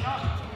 Stop.